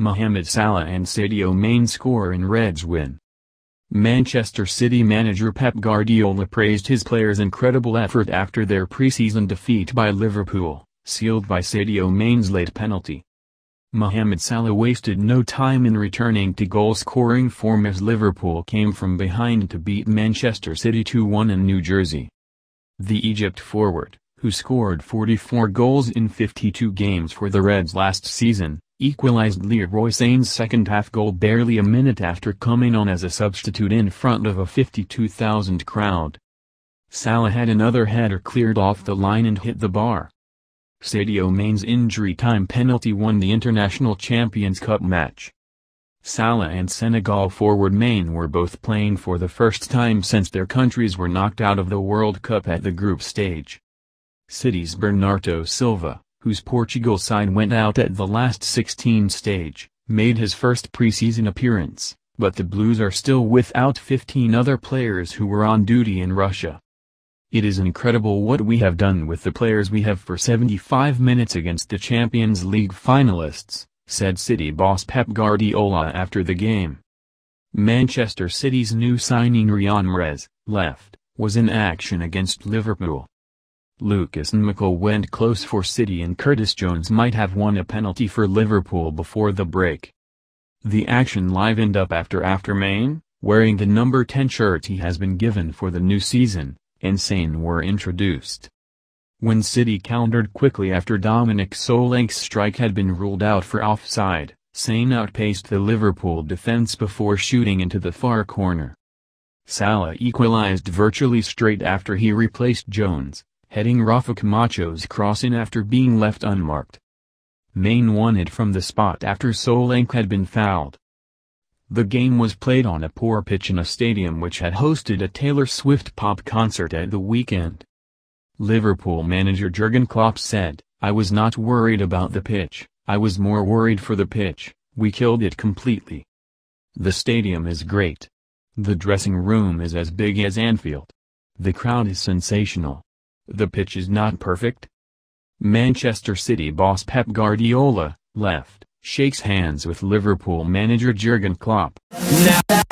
Mohamed Salah and Sadio Mane score in Reds win. Manchester City manager Pep Guardiola praised his players' incredible effort after their pre-season defeat by Liverpool, sealed by Sadio Mane's late penalty. Mohamed Salah wasted no time in returning to goal-scoring form as Liverpool came from behind to beat Manchester City 2-1 in New Jersey. The Egypt forward, who scored 44 goals in 52 games for the Reds last season, equalized Leroy Sané's second-half goal barely a minute after coming on as a substitute in front of a 52,000 crowd. Salah had another header cleared off the line and hit the bar. Sadio Mane's injury time penalty won the International Champions Cup match. Salah and Senegal forward Mane were both playing for the first time since their countries were knocked out of the World Cup at the group stage. City's Bernardo Silva, whose Portugal side went out at the last 16 stage, made his first preseason appearance, but the Blues are still without 15 other players who were on duty in Russia. It is incredible what we have done with the players we have for 75 minutes against the Champions League finalists, said City boss Pep Guardiola after the game. Manchester City's new signing Riyad Mahrez, left, was in action against Liverpool. Lukas Nmecha went close for City and Curtis Jones might have won a penalty for Liverpool before the break. The action livened up after after Mane, wearing the number 10 shirt he has been given for the new season, and Sane were introduced. When City countered quickly after Dominic Solanke's strike had been ruled out for offside, Sane outpaced the Liverpool defence before shooting into the far corner. Salah equalised virtually straight after he replaced Jones, heading Rafa Camacho's cross in after being left unmarked. Mane won it from the spot after Solanke had been fouled. The game was played on a poor pitch in a stadium which had hosted a Taylor Swift pop concert at the weekend. Liverpool manager Jurgen Klopp said, I was not worried about the pitch, I was more worried for the pitch, we killed it completely. The stadium is great. The dressing room is as big as Anfield. The crowd is sensational. The pitch is not perfect. Manchester City boss Pep Guardiola, left shakes hands with Liverpool manager Jurgen Klopp. Now